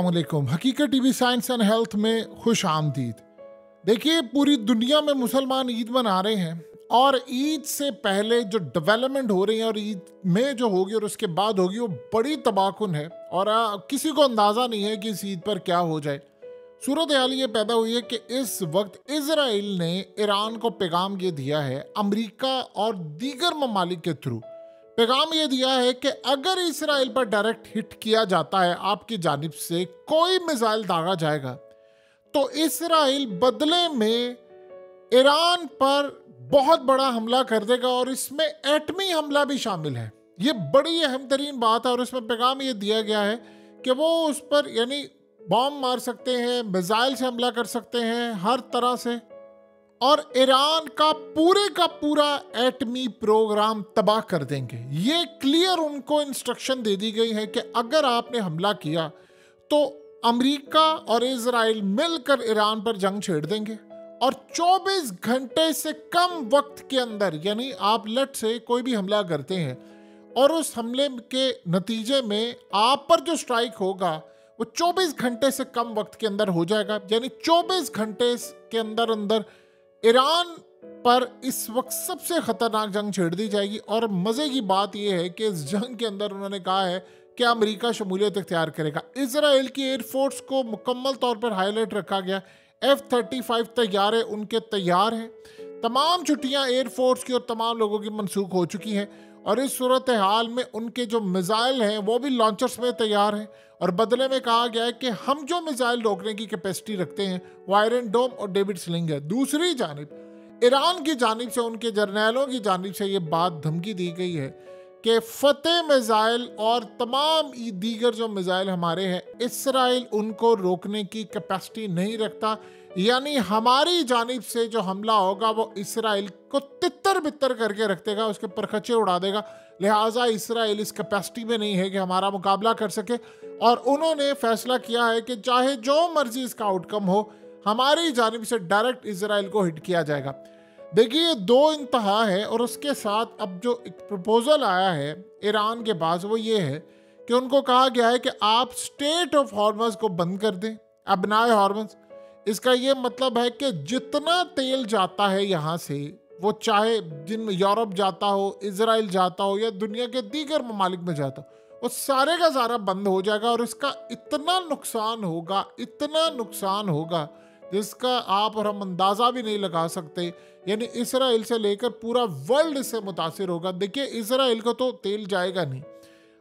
वालेकुम हकीकत TV science and health में खुश आमदीद। देखिए पूरी दुनिया में मुसलमान ईद मना रहे हैं और ईद से पहले जो डेवलपमेंट हो रही है और ईद में जो होगी और उसके बाद होगी वो बड़ी तबाहकुन है। और आ, किसी को अंदाज़ा नहीं है कि इस ईद पर क्या हो जाए। सूरत हाल ये पैदा हुई है कि इस वक्त इसराइल ने ईरान को पैगाम ये दिया है अमेरिका और दीगर ममालिक के थ्रू। पैगाम ये दिया है कि अगर इसराइल पर डायरेक्ट हिट किया जाता है, आपकी जानब से कोई मिसाइल दागा जाएगा। तो इसराइल बदले में ईरान पर बहुत बड़ा हमला कर देगा और इसमें एटमी हमला भी शामिल है। ये बड़ी अहम तरीन बात है और इसमें पैगाम ये दिया गया है कि वो उस पर यानी बॉम्ब मार सकते हैं, मिसाइल से हमला कर सकते हैं, हर तरह से। और ईरान का पूरे का पूरा एटमी प्रोग्राम तबाह कर देंगे। ये क्लियर उनको इंस्ट्रक्शन दे दी गई है कि अगर आपने हमला किया तो अमेरिका और इसराइल मिलकर ईरान पर जंग छेड़ देंगे और 24 घंटे से कम वक्त के अंदर, यानी आप लट से कोई भी हमला करते हैं और उस हमले के नतीजे में आप पर जो स्ट्राइक होगा, वो 24 घंटे से कम वक्त के अंदर हो जाएगा। यानी 24 घंटे के अंदर अंदर ईरान पर इस वक्त सबसे खतरनाक जंग छेड़ दी जाएगी और मज़े की बात यह है कि इस जंग के अंदर उन्होंने कहा है कि अमेरिका शमूलियत इख्तियार करेगा। इसराइल की एयरफोर्स को मुकम्मल तौर पर हाईलाइट रखा गया। एफ़ थर्टी फाइव तैयारे उनके तैयार हैं। तमाम छुट्टियाँ एयरफोर्स की और तमाम लोगों की मनसूख हो चुकी हैं और इस सूरत हाल में उनके जो मिज़ाइल हैं, वो भी लॉन्चर्स में तैयार हैं। और बदले में कहा गया है कि हम जो मिसाइल रोकने की कैपेसिटी रखते हैं, वो आयरन डोम और डेविड स्लिंग है। दूसरी जानब, ईरान की जानब से, उनके जर्नैलों की जानब से ये बात धमकी दी गई है कि फतेह मिसाइल और तमाम दीगर जो मिसाइल हमारे हैं, इसराइल उनको रोकने की कैपेसिटी नहीं रखता। यानी हमारी जानब से जो हमला होगा, वो इसराइल को तितर बितर करके रख देगा, उसके परखचे उड़ा देगा। लिहाजा इसराइल इस कैपेसिटी में नहीं है कि हमारा मुकाबला कर सके। और उन्होंने फैसला किया है कि चाहे जो मर्ज़ी इसका आउटकम हो, हमारी जानब से डायरेक्ट इसराइल को हिट किया जाएगा। देखिए, ये दो इंतहा है और उसके साथ अब जो एक प्रपोजल आया है ईरान के पास, वो ये है कि उनको कहा गया है कि आप स्टेट ऑफ़ हॉर्मस को बंद कर दें अबनाए हॉर्मस इसका ये मतलब है कि जितना तेल जाता है यहाँ से, वो चाहे जिन यूरोप जाता हो इसराइल जाता हो या दुनिया के दीगर ममालिक में जाता हो, वो सारे का सारा बंद हो जाएगा और इसका इतना नुकसान होगा, इतना नुकसान होगा, जिसका आप और हम अंदाज़ा भी नहीं लगा सकते। यानी इसराइल से लेकर पूरा वर्ल्ड इससे मुतासर होगा। देखिए, इसराइल को तो तेल जाएगा नहीं।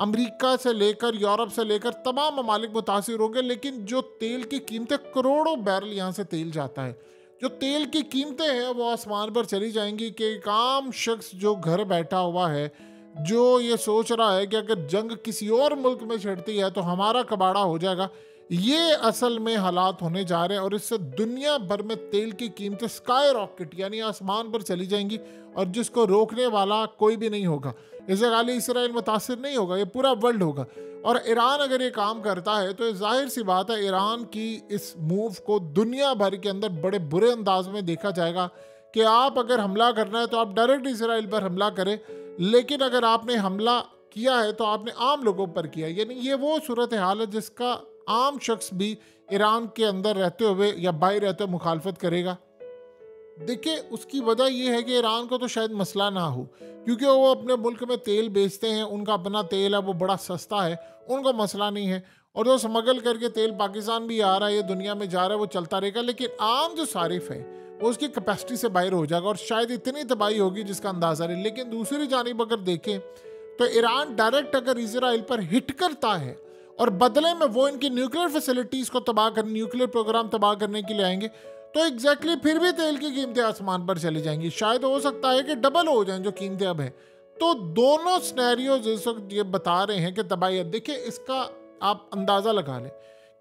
अमेरिका से लेकर, यूरोप से लेकर तमाम ममालिक मुतासर होंगे, लेकिन जो तेल की कीमतें करोड़ों बैरल यहाँ से तेल जाता है। जो तेल की कीमतें हैं, वो आसमान पर चली जाएँगी कि एक आम शख्स जो घर बैठा हुआ है, जो ये सोच रहा है कि अगर जंग किसी और मुल्क में छिड़ती है तो हमारा कबाड़ा हो जाएगा। ये असल में हालात होने जा रहे हैं और इससे दुनिया भर में तेल की कीमतें स्काई रॉकेट यानी आसमान पर चली जाएँगी और जिसको रोकने वाला कोई भी नहीं होगा। इससे खाली इसराइल मुतासर नहीं होगा, ये पूरा वर्ल्ड होगा। और ईरान अगर ये काम करता है तो ज़ाहिर सी बात है, ईरान की इस मूव को दुनिया भर के अंदर बड़े बुरे अंदाज में देखा जाएगा कि आप अगर हमला करना है तो आप डायरेक्ट इसराइल पर हमला करें। लेकिन अगर आपने हमला किया है तो आपने आम लोगों पर किया यानी ये वो सूरत हाल है जिसका आम शख्स भी ईरान के अंदर रहते हुए या बाहर रहते हुए मुखालफत करेगा। देखिए, उसकी वजह यह है कि ईरान को तो शायद मसला ना हो, क्योंकि वो अपने मुल्क में तेल बेचते हैं, उनका अपना तेल है, वो बड़ा सस्ता है, उनको मसला नहीं है। और जो स्मगल करके तेल पाकिस्तान भी आ रहा है, ये दुनिया में जा रहा है, वो चलता रहेगा, लेकिन आम जो सारिफ है, वो उसकी कैपेसिटी से बाहर हो जाएगा और शायद इतनी तबाही होगी जिसका अंदाज़ा नहीं। लेकिन दूसरी जानब अगर देखें तो ईरान डायरेक्ट अगर इसराइल पर हिट करता है और बदले में वो इनकी न्यूक्लियर फैसिलिटीज़ को तबाह कर न्यूक्लियर प्रोग्राम तबाह करने के लिए आएँगे तो एग्जैक्टली exactly फिर भी तेल की कीमतें आसमान पर चली जाएँगी। शायद हो सकता है कि डबल हो जाएँ जो कीमतें अब हैं। तो दोनों स्नैरियोज इस वक्त ये बता रहे हैं कि तबाही देखिए, इसका आप अंदाज़ा लगा लें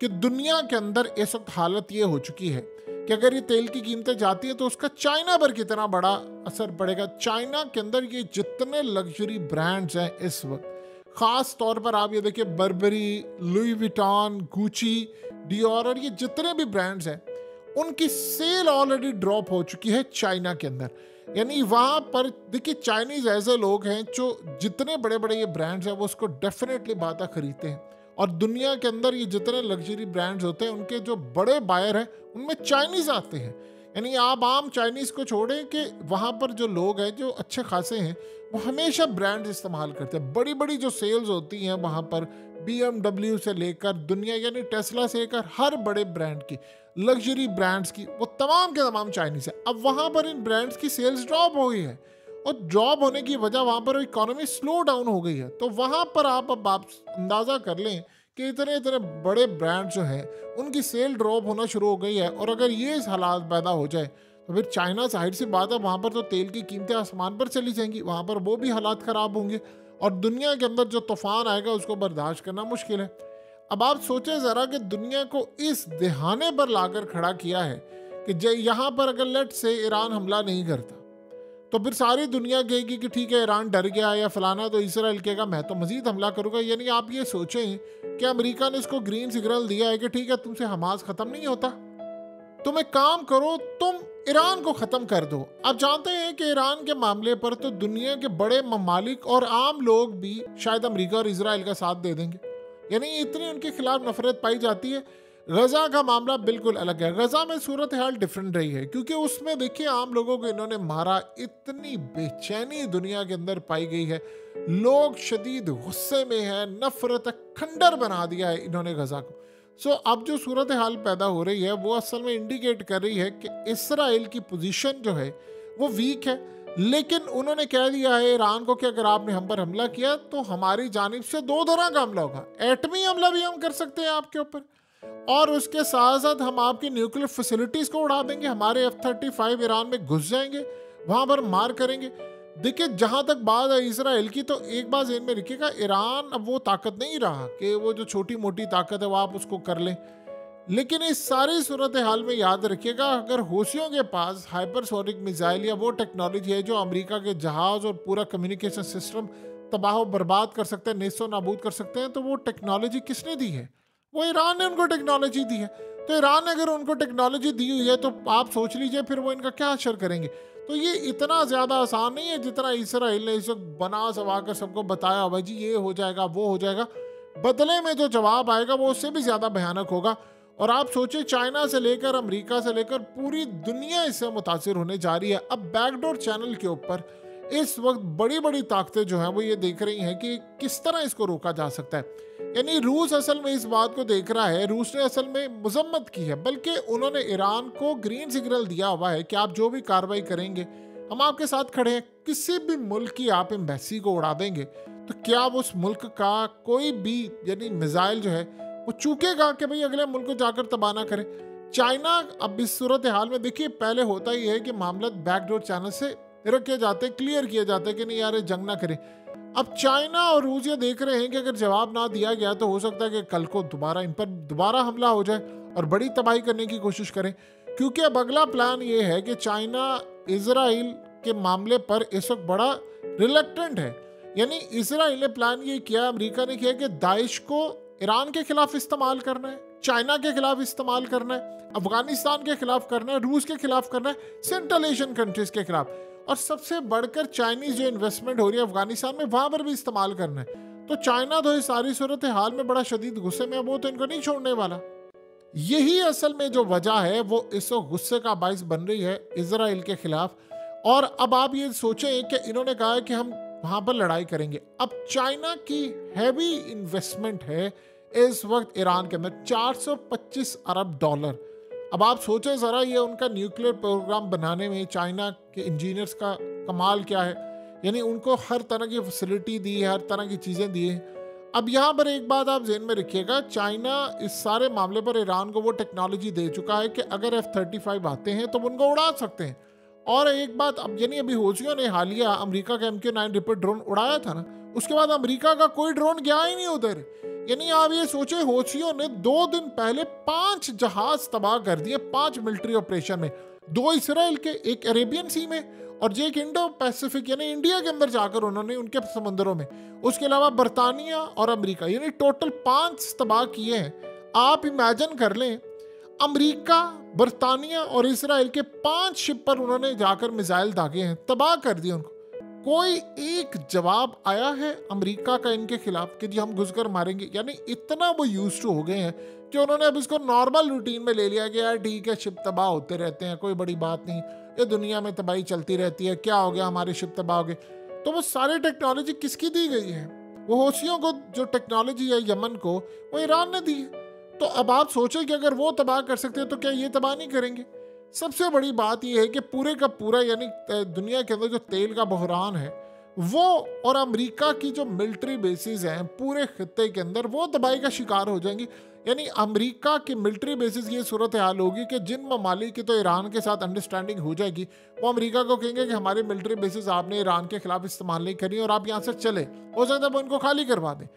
कि दुनिया के अंदर इस वक्त हालत ये हो चुकी है कि अगर ये तेल की कीमतें जाती है तो उसका चाइना पर कितना बड़ा असर पड़ेगा। चाइना के अंदर ये जितने लग्जरी ब्रांड्स हैं इस वक्त ख़ास तौर पर आप ये देखिए Barbari Louis Vuitton Gucci Dior और ये जितने भी ब्रांड्स हैं, उनकी सेल ऑलरेडी ड्रॉप हो चुकी है चाइना के अंदर। यानी वहाँ पर देखिए चाइनीज़ ऐसे लोग हैं जो जितने बड़े बड़े ये ब्रांड्स हैं, वो उसको डेफिनेटली बाता खरीदते हैं। और दुनिया के अंदर ये जितने लग्जरी ब्रांड्स होते हैं, उनके जो बड़े बायर हैं, उनमें चाइनीज़ आते हैं। यानी आप आम चाइनीज़ को छोड़ें कि वहाँ पर जो लोग हैं, जो अच्छे खासे हैं, वो हमेशा ब्रांड इस्तेमाल करते हैं। बड़ी बड़ी जो सेल्स होती हैं वहाँ पर बीएमडब्ल्यू से लेकर दुनिया, यानी टेस्ला से लेकर हर बड़े ब्रांड की लग्जरी ब्रांड्स की, वो तमाम के तमाम चाइनीज़ है। अब वहाँ पर इन ब्रांड्स की सेल्स ड्रॉप हो गई है और ड्रॉप होने की वजह वहाँ पर इकोनॉमी स्लो डाउन हो गई है। तो वहाँ पर आप अब आप अंदाज़ा कर लें कि इतने इतने बड़े ब्रांड जो हैं, उनकी सेल ड्रॉप होना शुरू हो गई है और अगर ये हालात पैदा हो जाए तो फिर चाइना साइड से बात है, वहाँ पर तो तेल की कीमतें आसमान पर चली जाएँगी, वहाँ पर वो भी हालात ख़राब होंगे और दुनिया के अंदर जो तूफ़ान आएगा उसको बर्दाश्त करना मुश्किल है। अब आप सोचें ज़रा कि दुनिया को इस दहाने पर लाकर खड़ा किया है कि यहाँ पर अगर लेट से ईरान हमला नहीं करता तो फिर सारी दुनिया कहेगी कि ठीक है, ईरान डर गया या फलाना तो इसराइल कहेगा, मैं तो मजीद हमला करूँगा। यानी आप ये सोचें कि अमेरिका ने इसको ग्रीन सिग्नल दिया है कि ठीक है, तुमसे हमास ख़त्म नहीं होता। तुम एक काम करो, तुम ईरान को ख़त्म कर दो। आप जानते हैं कि ईरान के मामले पर तो दुनिया के बड़े ममालिक और आम लोग भी शायद अमेरिका और इसराइल का साथ दे देंगे। यानी इतनी उनके खिलाफ नफरत पाई जाती है गज़ा का मामला बिल्कुल अलग है। गज़ा में सूरत हाल डिफरेंट रही है, क्योंकि उसमें देखिए आम लोगों को इन्होंने मारा, इतनी बेचैनी दुनिया के अंदर पाई गई है। लोग शदीद गुस्से में है, नफरत खंडर बना दिया है इन्होंने गज़ा को। सो अब जो सूरत हाल पैदा हो रही है, वो असल में इंडिकेट कर रही है कि इसराइल की पोजीशन जो है, वो वीक है। लेकिन उन्होंने कह दिया है, ईरान को कि अगर आपने हम पर हमला किया तो हमारी जानब से दो तरह का हमला होगा। एटमी हमला भी हम कर सकते हैं आपके ऊपर। और उसके साथ साथ हम आपकी न्यूक्लियर फैसिलिटीज़ को उड़ा देंगे, हमारे एफ़ थर्टी फाइव ईरान में घुस जाएँगे, वहाँ पर मार करेंगे। देखिए, जहाँ तक बात है इसराइल की तो एक बात जेन में रखिएगा, ईरान अब वो ताकत नहीं रहा कि वो जो छोटी मोटी ताकत है वो आप उसको कर लें। लेकिन इस सारी सूरत हाल में याद रखिएगा, अगर होशियों के पास हाइपरसोनिक मिज़ाइल या वो टेक्नोलॉजी है जो अमेरिका के जहाज़ और पूरा कम्युनिकेशन सिस्टम तबाह बर्बाद कर सकते हैं नेस्तो नाबूद कर सकते हैं तो वो टेक्नोलॉजी किसने दी है? वो ईरान ने उनको टेक्नोलॉजी दी है। तो ईरान ने अगर उनको टेक्नोलॉजी दी हुई है तो आप सोच लीजिए, फिर वो इनका क्या असर करेंगे? तो ये इतना ज़्यादा आसान नहीं है जितना इसराइल ने इस वक्त बना सवा कर सबको बताया भाई जी, ये हो जाएगा, वो हो जाएगा। बदले में जो जवाब आएगा, वो उससे भी ज़्यादा भयानक होगा। और आप सोचिए, चाइना से लेकर, अमेरिका से लेकर, पूरी दुनिया इससे मुतासर होने जा रही है। अब बैकडोर चैनल के ऊपर इस वक्त बड़ी बड़ी ताकतें जो हैं वो ये देख रही हैं कि किस तरह इसको रोका जा सकता है। यानी रूस असल में इस बात को देख रहा है, रूस ने असल में मजम्मत की है, बल्कि उन्होंने ईरान को ग्रीन सिग्नल दिया हुआ है कि आप जो भी कार्रवाई करेंगे, हम आपके साथ खड़े हैं, किसी भी मुल्क की आप एम्बेसी को उड़ा देंगे तो क्या उस मुल्क का कोई भी यानी मिज़ाइल जो है, वो चूकेगा कि भाई अगले मुल्क को जाकर तबाह करे? चाइना अब इस सूरत हाल में देखिए, पहले होता ही है कि मामला बैकडोर चैनल से रखे जाते क्लियर किए जाते कि नहीं यार जंग ना करें। अब चाइना और रूस ये देख रहे हैं कि अगर जवाब ना दिया गया तो हो सकता है कि कल को दोबारा, इन पर दोबारा हमला हो जाए और बड़ी तबाही करने की कोशिश करें। क्योंकि अब अगला प्लान ये है कि चाइना इसराइल के मामले पर इस वक्त बड़ा रिलेक्टेंट है। यानी इसराइल ने प्लान ये किया, अमेरिका ने किया कि दाइश को ईरान के खिलाफ इस्तेमाल करना है, चाइना के खिलाफ इस्तेमाल करना है, अफ़गानिस्तान के खिलाफ करना है, रूस के खिलाफ करना है सेंट्रल एशियन कंट्रीज़ के खिलाफ। और सबसे बढ़कर चाइनीज़ जो इन्वेस्टमेंट हो रही है अफ़गानिस्तान में, वहाँ पर भी इस्तेमाल करना है। तो चाइना तो इस सारी सूरत हाल में बड़ा शदीद गुस्से में वो तो इनको नहीं छोड़ने वाला। यही असल में जो वजह है, वो इस गुस्से का बाइस बन रही है इसराइल के खिलाफ। और अब आप ये सोचें कि इन्होंने कहा है कि हम वहाँ पर लड़ाई करेंगे। अब चाइना की हैवी इन्वेस्टमेंट है, इस वक्त ईरान के अंदर 425 अरब डॉलर। अब आप सोचें ज़रा, ये उनका न्यूक्लियर प्रोग्राम बनाने में चाइना के इंजीनियर्स का कमाल क्या है? यानी उनको हर तरह की फैसिलिटी दी है, हर तरह की चीज़ें दी हैं। अब यहाँ पर एक बात आप जहन में रखिएगा चाइना इस सारे मामले पर ईरान को वो टेक्नोलॉजी दे चुका है कि अगर एफ़ थर्टी फाइव आते हैं तो उनको उड़ा सकते हैं। और एक बात अब यानी अभी होशियों ने हालिया अमेरिका का एम के नाइन रिपर ड्रोन उड़ाया था ना उसके बाद अमेरिका का कोई ड्रोन गया ही नहीं उधर। यानी आप ये सोचे, होशियों ने दो दिन पहले पाँच जहाज़ तबाह कर दिए, पाँच मिलिट्री ऑपरेशन में। दो इसराइल के, एक अरेबियन सी में और जो एक इंडो पैसिफिक, यानी इंडिया के अंदर जाकर उन्होंने उनके समंदरों में। उसके अलावा बरतानिया और अमेरिका, यानी टोटल पाँच तबाह किए हैं। आप इमेजिन कर लें, अमेरिका, बरतानिया और इसराइल के पाँच शिप पर उन्होंने जाकर मिसाइल दागे हैं, तबाह कर दिए उनको। कोई एक जवाब आया है अमेरिका का इनके खिलाफ कि जी हम घुसकर मारेंगे? यानी इतना वो यूज़ टू हो गए हैं कि उन्होंने अब इसको नॉर्मल रूटीन में ले लिया कि यार ठीक है शिप तबाह होते रहते हैं, कोई बड़ी बात नहीं। ये दुनिया में तबाही चलती रहती है, क्या हो गया हमारे शिप तबाह हो गए? तो वो सारी टेक्नोलॉजी किसकी दी गई है? वो होशियों को, जो टेक्नोलॉजी है यमन को, वो ईरान ने दी है। तो अब आप सोचें कि अगर वो तबाह कर सकते हैं तो क्या ये तबाह नहीं करेंगे? सबसे बड़ी बात यह है कि पूरे का पूरा, यानी दुनिया के अंदर जो तेल का बहरान है, वो और अमेरिका की जो मिलिट्री बेसिस हैं, पूरे खत्े के अंदर, वो तबाही का शिकार हो जाएँगी। यानी अमेरिका की मिलिट्री बेसिस ये सूरत हाल होगी कि जिन ममालिक की तो ईरान के साथ अंडरस्टैंडिंग हो जाएगी। वो अमेरिका को कहेंगे कि हमारी मिलिट्री बेसिस आपने ईरान के खिलाफ इस्तेमाल नहीं करी और आप यहाँ से चले, हो सकता है वो इनको खाली करवा दें।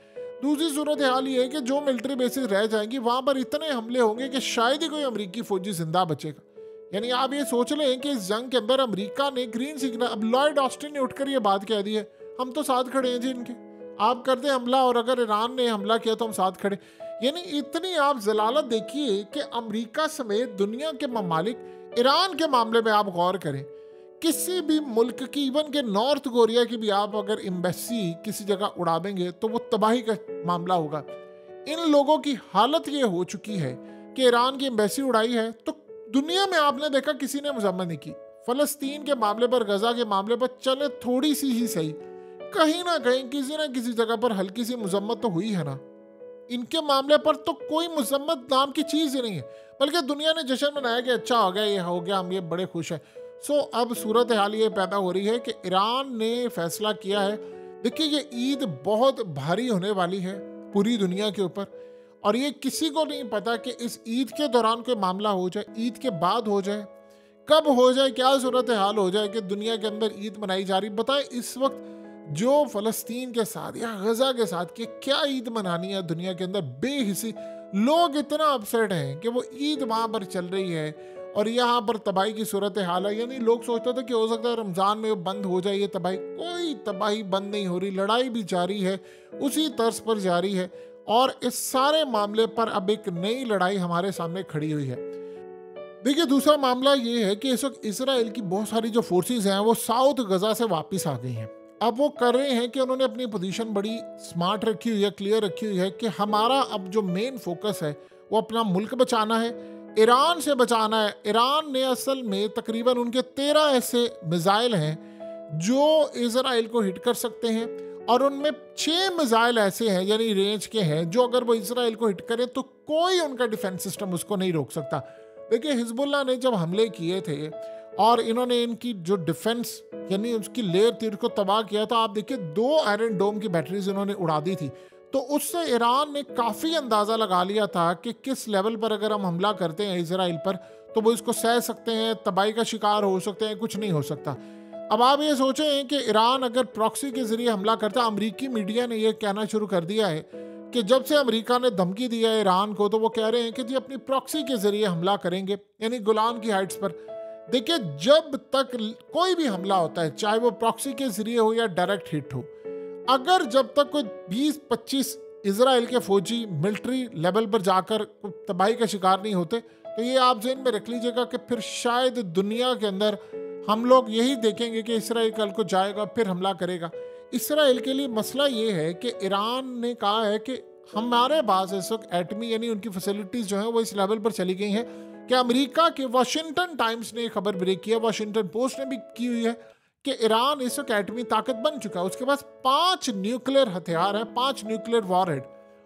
दूसरी सूरत हाल ये है कि जो मिलिट्री बेसिस रह जाएँगी, वहाँ पर इतने हमले होंगे कि शायद ही कोई अमरीकी फौजी ज़िंदा बचेगा। यानी आप ये सोच लें कि इस जंग के अंदर अमेरिका ने ग्रीन सिग्नल अब लॉयड ऑस्टिन ने उठकर ये बात कह दी है, हम तो साथ खड़े हैं जी इनके। आप करते हमला और अगर ईरान ने हमला किया तो हम साथ खड़े। यानी इतनी आप जलालत देखिए कि अमेरिका समेत दुनिया के ममालिक ईरान के मामले में आप गौर करें। किसी भी मुल्क की इवन के नॉर्थ कोरिया की भी आप अगर एम्बेसी किसी जगह उड़ा देंगे तो वो तबाही का मामला होगा। इन लोगों की हालत ये हो चुकी है कि ईरान की एम्बेसी उड़ाई है तो दुनिया में आपने देखा किसी ने मजम्मत नहीं की। फलस्तीन के मामले पर, गजा के मामले पर चले थोड़ी सी ही सही। कहीं ना कहीं किसी ना किसी जगह पर हल्की सी मजम्मत तो हुई है ना। इनके मामले पर तो कोई मजम्मत नाम की चीज़ ही नहीं है। बल्कि दुनिया ने जश्न मनाया कि अच्छा हो गया, ये हो गया, हम ये बड़े खुश हैं। सो अब सूरत हाल ये पैदा हो रही है कि ईरान ने फैसला किया है। देखिए, ये ईद बहुत भारी होने वाली है पूरी दुनिया के ऊपर। और ये किसी को नहीं पता कि इस ईद के दौरान कोई मामला हो जाए, ईद के बाद हो जाए, कब हो जाए, क्या सूरत हाल हो जाए कि दुनिया के अंदर ईद मनाई जा रही। बताएँ इस वक्त जो फ़लस्तीन के साथ या गज़ा के साथ कि क्या ईद मनानी है दुनिया के अंदर। बेहिसी लोग इतना अपसेट हैं कि वो ईद वहाँ पर चल रही है और यहाँ पर तबाही की सूरत हाल है। यानी लोग सोचते थे कि हो सकता है रमज़ान में बंद हो जाए ये तबाही। कोई तबाही बंद नहीं हो रही, लड़ाई भी जारी है, उसी तर्ज पर जारी है। और इस सारे मामले पर अब एक नई लड़ाई हमारे सामने खड़ी हुई है। देखिए, दूसरा मामला ये है कि इस वक्त इसराइल की बहुत सारी जो फोर्सेस हैं, वो साउथ गजा से वापस आ गई हैं। अब वो कर रहे हैं कि उन्होंने अपनी पोजीशन बड़ी स्मार्ट रखी हुई है क्लियर रखी हुई है कि हमारा अब जो मेन फोकस है, वो अपना मुल्क बचाना है, ईरान से बचाना है। ईरान ने असल में तकरीबन उनके तेरह ऐसे मिज़ाइल हैं, जो इसराइल को हिट कर सकते हैं। और उनमें छह मिज़ाइल ऐसे हैं, यानी रेंज के हैं, जो अगर वो इसराइल को हिट करे तो कोई उनका डिफेंस सिस्टम उसको नहीं रोक सकता। देखिए हिजबुल्ला ने जब हमले किए थे, और इन्होंने इनकी जो डिफेंस यानी उसकी लेयर तीर को तबाह किया तो आप देखिए, दो आयरन डोम की बैटरीज इन्होंने उड़ा दी थी। तो उससे ईरान ने काफ़ी अंदाज़ा लगा लिया था कि किस लेवल पर अगर हम हमला करते हैं इसराइल पर तो वो इसको सह सकते हैं, तबाही का शिकार हो सकते हैं, कुछ नहीं हो सकता। अब आप ये सोचें कि ईरान अगर प्रॉक्सी के ज़रिए हमला करता, अमरीकी मीडिया ने यह कहना शुरू कर दिया है कि जब से अमेरिका ने धमकी दिया है ईरान को तो वो कह रहे हैं कि जी अपनी प्रॉक्सी के ज़रिए हमला करेंगे, यानी गुलान की हाइट्स पर। देखिए, जब तक कोई भी हमला होता है, चाहे वो प्रॉक्सी के ज़रिए हो या डायरेक्ट हिट हो, अगर जब तक कोई 20-25 इसराइल के फौजी मिलिट्री लेवल पर जाकर तबाही का शिकार नहीं होते तो ये आप जेन में रख लीजिएगा कि फिर शायद दुनिया के अंदर हम लोग यही देखेंगे कि इसराइल कल को जाएगा, फिर हमला करेगा। इसराइल के लिए मसला ये है कि ईरान ने कहा है कि हमारे पास इस वक्त एटमी, यानी उनकी फैसिलिटीज़ जो है, वो इस लेवल पर चली गई हैं कि अमेरिका के वाशिंगटन टाइम्स ने खबर ब्रेक किया वाशिंगटन पोस्ट ने भी की हुई है कि ईरान इस वक्त एटमी ताकत बन चुका है। उसके पास पाँच न्यूक्लियर हथियार हैं, पाँच न्यूक्लियर वॉरहेड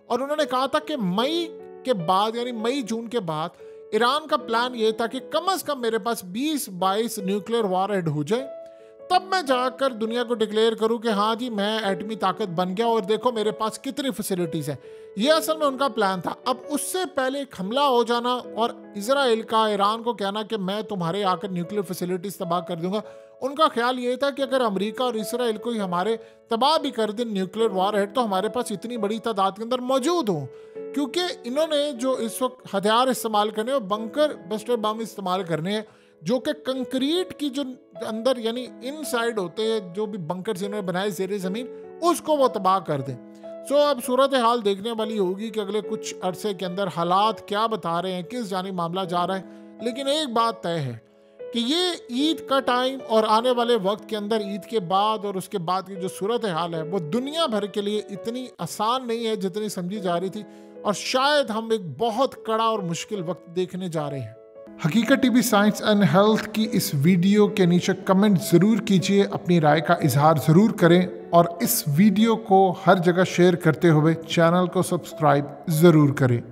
और उन्होंने कहा था कि मई के बाद, यानी मई जून के बाद ईरान का प्लान ये था कि कम अज कम मेरे पास 20 22 न्यूक्लियर वॉर हेड हो जाए। तब मैं जाकर दुनिया को डिक्लेयर करूँ कि हाँ जी, मैं एटमी ताकत बन गया और देखो मेरे पास कितनी फैसिलिटीज़ है। ये असल में उनका प्लान था। अब उससे पहले एक हमला हो जाना और इसराइल का, ईरान को कहना कि मैं तुम्हारे आकर न्यूक्लियर फैसिलिटीज़ तबाह कर दूँगा। उनका ख्याल ये था कि अगर अमेरिका और इसराइल को ही हमारे तबाह भी कर दें न्यूक्लियर वार हेड तो हमारे पास इतनी बड़ी तादाद के अंदर मौजूद हो। क्योंकि इन्होंने जो इस वक्त हथियार इस्तेमाल करने और बंकर बस्टर बम इस्तेमाल करने हैं जो कि कंक्रीट की जो अंदर, यानी इन साइड होते हैं, जो भी बंकर इन्होंने बनाए जेर ज़मीन, उसको वो तबाह कर दें। सो अब सूरत हाल देखने वाली होगी कि अगले कुछ अरसे के अंदर हालात क्या बता रहे हैं, किस जानी मामला जा रहा है। लेकिन एक बात तय है कि ये ईद का टाइम और आने वाले वक्त के अंदर, ईद के बाद और उसके बाद की जो सूरत हाल है, वो दुनिया भर के लिए इतनी आसान नहीं है जितनी समझी जा रही थी। और शायद हम एक बहुत कड़ा और मुश्किल वक्त देखने जा रहे हैं। हकीकत टीवी साइंस एंड हेल्थ की इस वीडियो के नीचे कमेंट ज़रूर कीजिए, अपनी राय का इजहार ज़रूर करें और इस वीडियो को हर जगह शेयर करते हुए चैनल को सब्सक्राइब ज़रूर करें।